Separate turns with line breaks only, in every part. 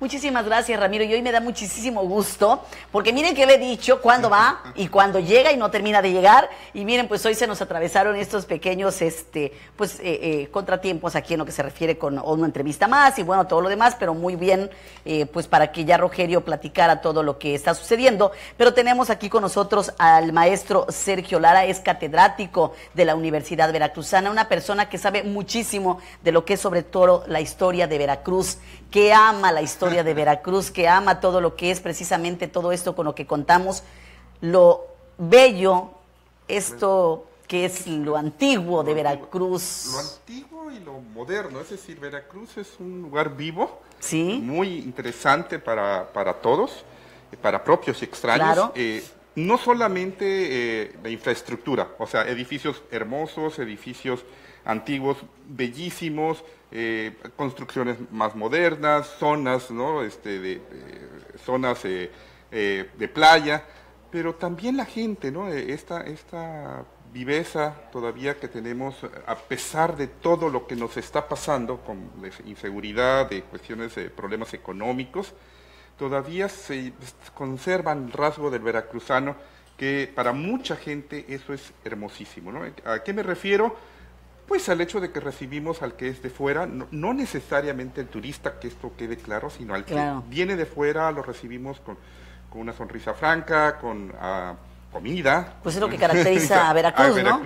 Muchísimas gracias, Ramiro. Y hoy me da muchísimo gusto, porque miren que le he dicho cuándo va y cuándo llega y no termina de llegar. Y miren, pues hoy se nos atravesaron estos pequeños, este, pues, eh, eh, contratiempos aquí en lo que se refiere con una entrevista más y bueno, todo lo demás, pero muy bien, eh, pues para que ya Rogerio platicara todo lo que está sucediendo. Pero tenemos aquí con nosotros al maestro Sergio Lara, es catedrático de la Universidad Veracruzana, una persona que sabe muchísimo de lo que es sobre todo la historia de Veracruz, que ama la historia de Veracruz, que ama todo lo que es precisamente todo esto con lo que contamos, lo bello, esto que es lo antiguo de Veracruz.
Lo antiguo y lo moderno, es decir, Veracruz es un lugar vivo,
¿Sí?
muy interesante para, para todos, eh, para propios y extraños.
Claro.
Eh, no solamente eh, la infraestructura, o sea, edificios hermosos, edificios antiguos, bellísimos, eh, construcciones más modernas, zonas, ¿no? Este, de, de- zonas eh, eh, de playa, pero también la gente, ¿no? Eh, Esta, esta viveza todavía que tenemos, a pesar de todo lo que nos está pasando con inseguridad, de cuestiones de problemas económicos, todavía se conservan el rasgo del veracruzano que para mucha gente eso es hermosísimo. ¿A qué me refiero? Pues al hecho de que recibimos al que es de fuera, no, no necesariamente el turista, que esto quede claro, sino al
Claro.
que viene de fuera, lo recibimos con, con una sonrisa franca, con ah, comida.
Pues es lo que caracteriza a Veracruz, ¿no?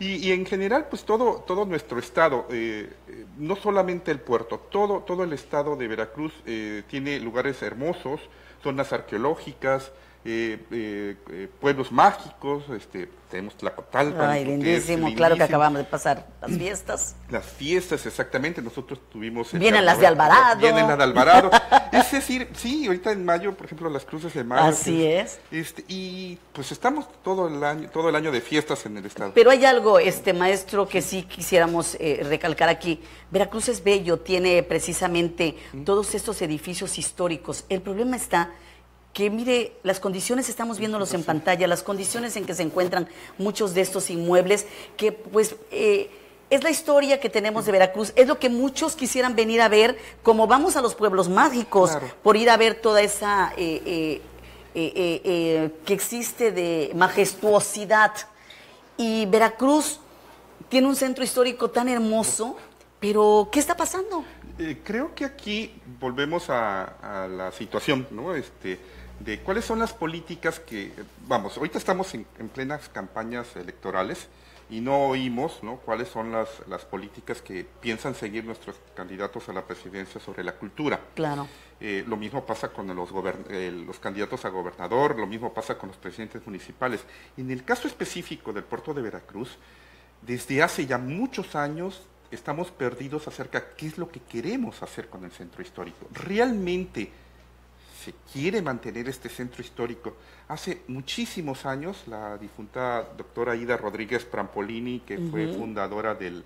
Y, y en general, pues todo, todo nuestro estado, eh, eh, no solamente el puerto, todo, todo el estado de Veracruz eh, tiene lugares hermosos, zonas arqueológicas, eh, eh, eh, pueblos mágicos, este, tenemos Tlacotalpan.
Ay, lindísimo, claro que acabamos de pasar las fiestas.
Las fiestas, exactamente, nosotros tuvimos...
Vienen las de Alvarado.
Vienen las de Alvarado. es decir, sí, ahorita en mayo, por ejemplo, las cruces de mayo.
Así
que
es.
Este, y pues estamos todo el año, todo el año de fiestas en el estado.
Pero hay algo, este maestro, que sí quisiéramos eh, recalcar aquí. Veracruz es bello, tiene precisamente todos estos edificios históricos. El problema está que, mire, las condiciones, estamos viéndolos en pantalla, las condiciones en que se encuentran muchos de estos inmuebles, que pues... eh, es la historia que tenemos de Veracruz, es lo que muchos quisieran venir a ver, como vamos a los pueblos mágicos,
Claro.
por ir a ver toda esa eh, eh, eh, que existe de majestuosidad. Y Veracruz tiene un centro histórico tan hermoso, pero ¿qué está pasando?
Creo que aquí volvemos a, a la situación, ¿no? Este, de cuáles son las políticas que, vamos, ahorita estamos en, en plenas campañas electorales y no oímos, ¿no? Cuáles son las, las políticas que piensan seguir nuestros candidatos a la presidencia sobre la cultura.
Claro.
Eh, lo mismo pasa con los, eh, los candidatos a gobernador, lo mismo pasa con los presidentes municipales. En el caso específico del puerto de Veracruz, desde hace ya muchos años estamos perdidos acerca de qué es lo que queremos hacer con el centro histórico. ¿Realmente se quiere mantener este centro histórico? Hace muchísimos años la difunta doctora Ida Rodríguez Prampolini, que fue fundadora del,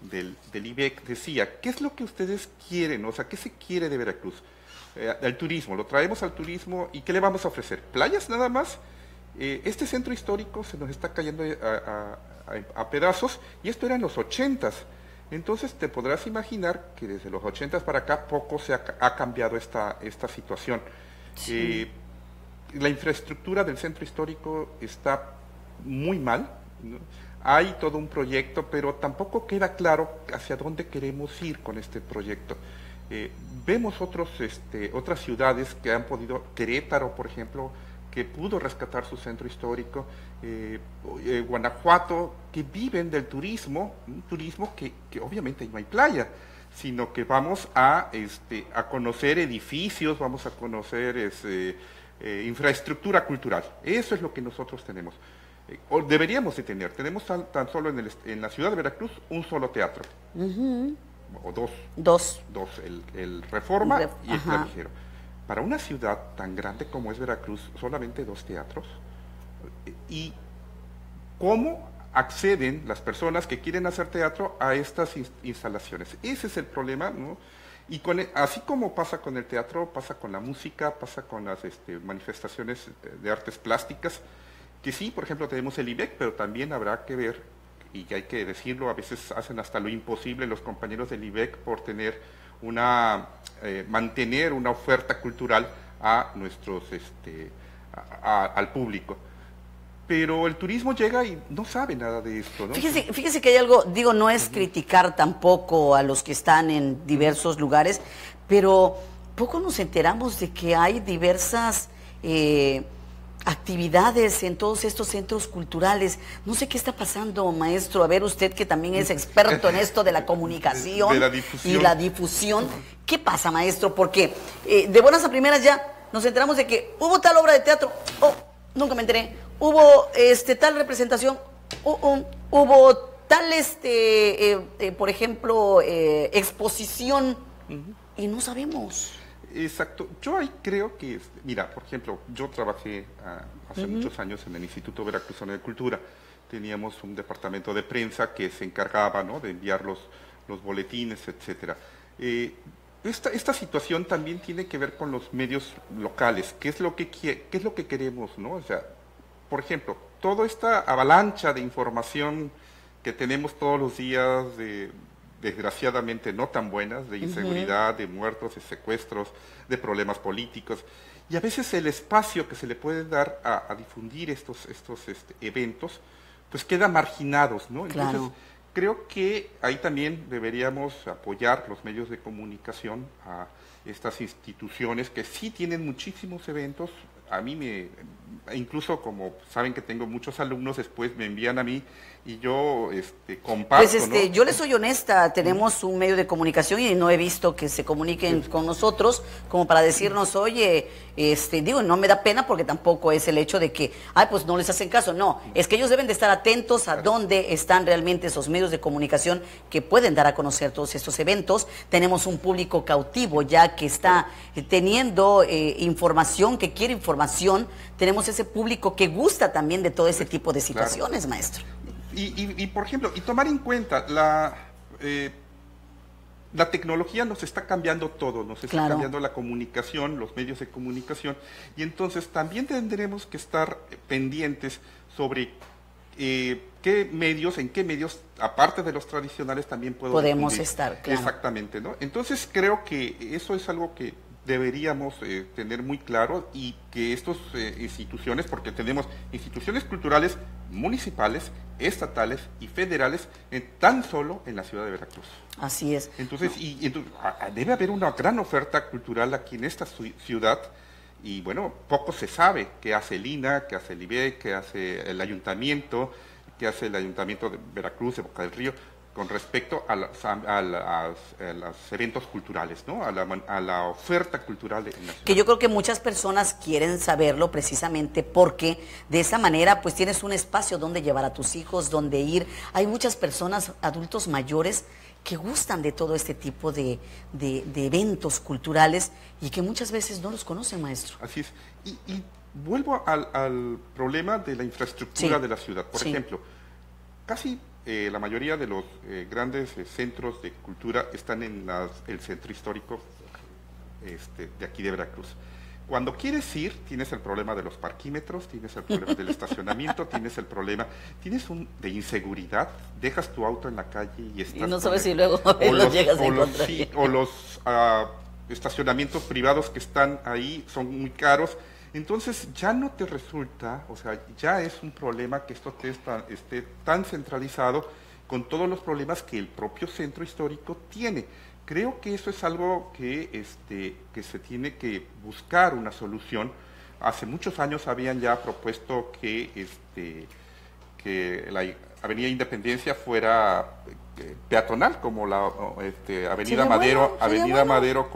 del, del IBEC, decía, ¿qué es lo que ustedes quieren? O sea, ¿qué se quiere de Veracruz? Eh, al turismo, lo traemos al turismo y ¿qué le vamos a ofrecer? ¿Playas nada más? Eh, este centro histórico se nos está cayendo a, a- a- a pedazos y esto era en los ochentas. Entonces te podrás imaginar que desde los ochentas para acá poco se ha, ca- ha cambiado esta, esta situación. Eh, la infraestructura del centro histórico está muy mal. ¿no? Hay todo un proyecto, pero tampoco queda claro hacia dónde queremos ir con este proyecto. Eh, vemos otros, este, otras ciudades que han podido, Querétaro, por ejemplo, que pudo rescatar su centro histórico, eh, eh, Guanajuato, que viven del turismo, un turismo que, que obviamente no hay playa, sino que vamos a, este, a conocer edificios, vamos a conocer este, eh, infraestructura cultural. Eso es lo que nosotros tenemos. O deberíamos de tener. Tenemos tan, tan solo en, el en la ciudad de Veracruz un solo teatro, o dos,
Dos.
dos, el, el Reforma
Ref-
y el. Clavijero. Para una ciudad tan grande como es Veracruz, solamente dos teatros. ¿Y cómo acceden las personas que quieren hacer teatro a estas ins- instalaciones? Ese es el problema, ¿no? Y e- así como pasa con el teatro, pasa con la música, pasa con las este, manifestaciones de artes plásticas, que sí, por ejemplo, tenemos el IBEC, pero también habrá que ver, y hay que decirlo, a veces hacen hasta lo imposible los compañeros del IBEC por tener una, eh, mantener una oferta cultural a nuestros, este, al público pero el turismo llega y no sabe nada de esto. ¿no?
Fíjese, fíjese que hay algo, digo, no es criticar tampoco a los que están en diversos lugares, pero poco nos enteramos de que hay diversas eh, actividades en todos estos centros culturales. No sé qué está pasando, maestro. A ver, usted que también es experto en esto de la comunicación y la difusión. ¿Qué pasa, maestro? Porque eh, de buenas a primeras ya nos enteramos de que hubo tal obra de teatro. Oh, nunca me enteré hubo este, tal representación, hubo tal, este, eh, eh, por ejemplo, eh, exposición, y no sabemos.
Exacto. Yo ahí creo que, mira, por ejemplo, yo trabajé ah, hace muchos años en el Instituto Veracruzano de Cultura. Teníamos un departamento de prensa que se encargaba ¿no? de enviar los, los boletines, etcétera. esta, esta, situación también tiene que ver con los medios locales. ¿Qué es lo que, qué es lo que queremos? ¿no? O sea, por ejemplo, toda esta avalancha de información que tenemos todos los días, de, desgraciadamente no tan buenas, de inseguridad, de muertos, de secuestros, de problemas políticos, y a veces el espacio que se le puede dar a, difundir estos, estos este, eventos, pues queda marginados, ¿no? Entonces, creo que ahí también deberíamos apoyar los medios de comunicación a estas instituciones que sí tienen muchísimos eventos. A mí me, incluso como saben que tengo muchos alumnos, después me envían a mí y yo este, comparto.
Pues este, yo les soy honesta, tenemos un medio de comunicación y no he visto que se comuniquen con nosotros como para decirnos, oye, este, digo, no me da pena porque tampoco es el hecho de que, ay, pues no les hacen caso, no, es que ellos deben de estar atentos a dónde están realmente esos medios de comunicación que pueden dar a conocer todos estos eventos. Tenemos un público cautivo ya que está teniendo eh, información, que quiere información, tenemos ese público que gusta también de todo ese tipo de situaciones, maestro.
Y, por ejemplo, y tomar en cuenta la, eh, la tecnología nos está cambiando todo, nos está cambiando la comunicación, los medios de comunicación, y entonces también tendremos que estar pendientes sobre eh, qué medios, en qué medios, aparte de los tradicionales, también
podemos estar.
Claro. Exactamente, ¿no? Entonces creo que eso es algo que deberíamos eh, tener muy claro y que estas eh, instituciones, porque tenemos instituciones culturales municipales, estatales y federales en, tan solo en la ciudad de Veracruz.
Así es.
Entonces, y, debe haber una gran oferta cultural aquí en esta ciudad y bueno, poco se sabe qué hace el INA, qué hace el IBE, qué hace el ayuntamiento, qué hace el ayuntamiento de Veracruz, de Boca del Río con respecto a, los eventos culturales, ¿no? a, la, oferta cultural. La
Que yo creo que muchas personas quieren saberlo precisamente porque de esa manera pues tienes un espacio donde llevar a tus hijos, donde ir. Hay muchas personas, adultos mayores, que gustan de todo este tipo de, eventos culturales y que muchas veces no los conocen, maestro.
Así es. Y, vuelvo al, problema de la infraestructura de la ciudad. Por ejemplo, casi eh, la mayoría de los eh, grandes eh, centros de cultura están en el centro histórico este, de aquí de Veracruz. Cuando quieres ir, tienes el problema de los parquímetros, tienes el problema del estacionamiento, tienes el problema, tienes un de inseguridad, dejas tu auto en la calle y estás...
Y no sabes si luego los, llegas a encontrar.
o los ah, estacionamientos privados que están ahí son muy caros entonces ya no te resulta, o sea, ya es un problema que esto esté, tan centralizado con todos los problemas que el propio centro histórico tiene. Creo que eso es algo que, este, que se tiene que buscar una solución. Hace muchos años habían ya propuesto que, este, que la Avenida Independencia fuera eh, peatonal, como la este, Avenida Madero, Avenida Madero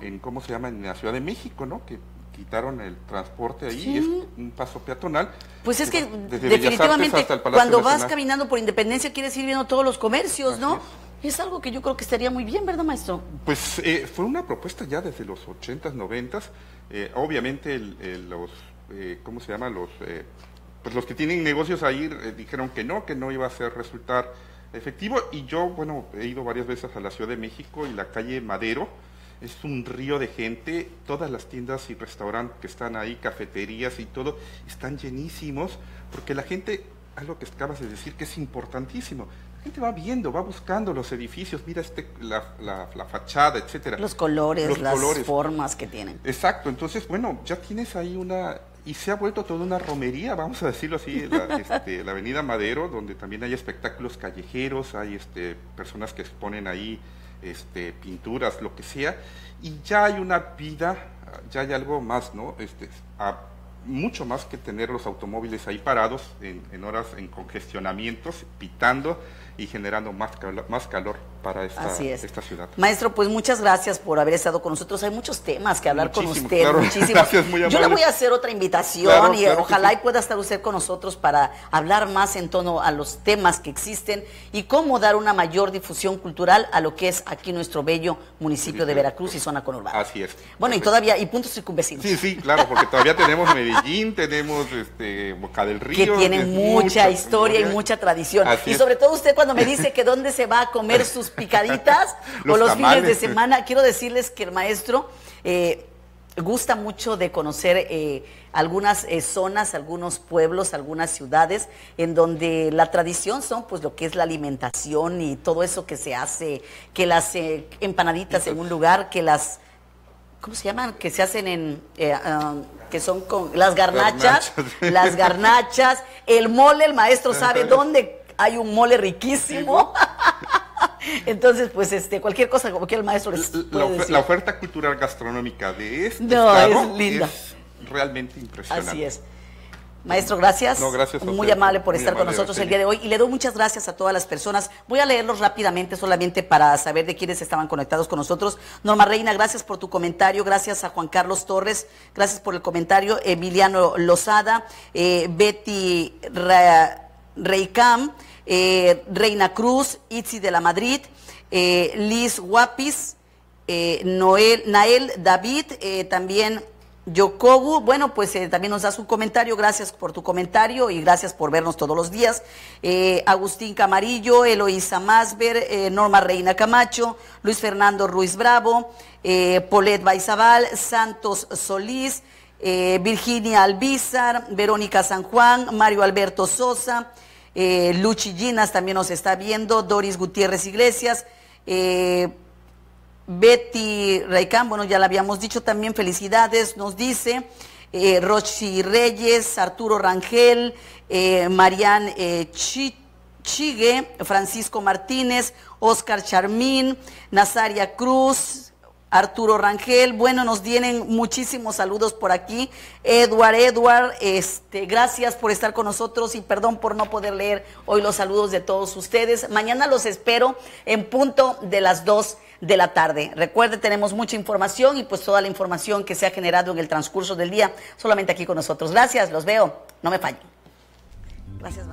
en, ¿cómo se llama? En la Ciudad de México, ¿no? Que quitaron el transporte ahí, es un paso peatonal.
Pues es que definitivamente cuando vas caminando por Independencia quieres ir viendo todos los comercios, ¿no? Es algo que yo creo que estaría muy bien, ¿verdad, maestro?
Pues eh, fue una propuesta ya desde los 80s, 90s. Eh, obviamente los, eh, ¿cómo se llama? Los, pues los que tienen negocios ahí dijeron que no, que no iba a ser resultar efectivo. Y yo, bueno, he ido varias veces a la Ciudad de México y la calle Madero, es un río de gente, todas las tiendas y restaurantes que están ahí, cafeterías y todo, están llenísimos, porque la gente, algo que acabas de decir que es importantísimo, La gente va viendo, va buscando los edificios, mira este, la, la, fachada, etcétera.
Los colores, las formas que tienen.
Exacto, entonces, bueno, ya tienes ahí una, y se ha vuelto toda una romería, vamos a decirlo así, la, este, la Avenida Madero, donde también hay espectáculos callejeros, hay este, personas que exponen ahí este, pinturas, lo que sea, y ya hay una vida, ya hay algo más, ¿no? Este, mucho más que tener los automóviles ahí parados en, en horas, en congestionamientos, pitando y generando más calor, más calor para esta, esta, ciudad.
Maestro, pues muchas gracias por haber estado con nosotros. Hay muchos temas que hablar con usted, muchísimos. Yo le voy a hacer otra invitación y ojalá y pueda estar usted con nosotros para hablar más en torno a los temas que existen y cómo dar una mayor difusión cultural a lo que es aquí nuestro bello municipio de Veracruz y zona conurbana.
Así es.
Bueno, y todavía, y puntos circunvecinos.
Sí, sí, claro, porque todavía tenemos Medellín, tenemos este, Boca del Río.
Que tiene mucha, historia, y mucha tradición. y sobre todo usted cuando me dice que dónde se va a comer sus picaditas o los fines de semana, quiero decirles que el maestro eh, gusta mucho de conocer eh, algunas eh, zonas, algunos pueblos, algunas ciudades en donde la tradición son pues lo que es la alimentación y todo eso que se hace, que las empanaditas en un lugar, que las ¿cómo se llaman? Que se hacen en, ah, que son con las garnachas, las garnachas, el mole, el maestro sabe dónde hay un mole riquísimo. Entonces, pues este, cualquier cosa como que el maestro les
puede la, oferta cultural gastronómica de este no, es, linda. realmente impresionante.
Así es. Maestro, gracias.
No, gracias
Muy amable por estar con nosotros el día de hoy. Y le doy muchas gracias a todas las personas. Voy a leerlos rápidamente solamente para saber de quiénes estaban conectados con nosotros. Norma Reina, gracias por tu comentario. Gracias a Juan Carlos Torres. Gracias por el comentario. Emiliano Lozada. Eh, Betty Reicam. Eh, Reina Cruz, Itzi de la Madrid, eh, Liz Guapis, eh, Noel, Nael David, también Yokogu, bueno, pues también nos da su comentario, gracias por tu comentario y gracias por vernos todos los días. Agustín Camarillo, Eloísa Masber, Norma Reina Camacho, Luis Fernando Ruiz Bravo, Polet Baizabal, Santos Solís, Virginia Albizar, Verónica San Juan, Mario Alberto Sosa, eh, Luchi Ginas también nos está viendo, Doris Gutiérrez Iglesias, eh, Betty Raicán, bueno, ya la habíamos dicho también, felicidades, nos dice, eh, Rochi Reyes, Arturo Rangel, eh, Marian Chigue, Francisco Martínez, Oscar Charmín, Nazaria Cruz, Arturo Rangel, bueno, nos vienen muchísimos saludos por aquí. Edward, Edward, este, gracias por estar con nosotros y perdón por no poder leer hoy los saludos de todos ustedes. Mañana los espero en punto de las 2 de la tarde. Recuerde, tenemos mucha información y pues toda la información que se ha generado en el transcurso del día solamente aquí con nosotros. Gracias, los veo, no me fallen. Gracias,